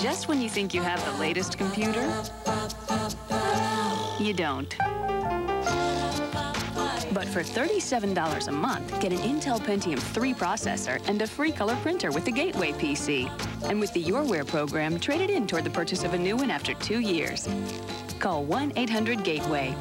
Just when you think you have the latest computer, you don't. But for $37 a month, get an Intel Pentium 3 processor and a free color printer with the Gateway PC. And with the YourWare program, trade it in toward the purchase of a new one after two years. Call 1-800-GATEWAY.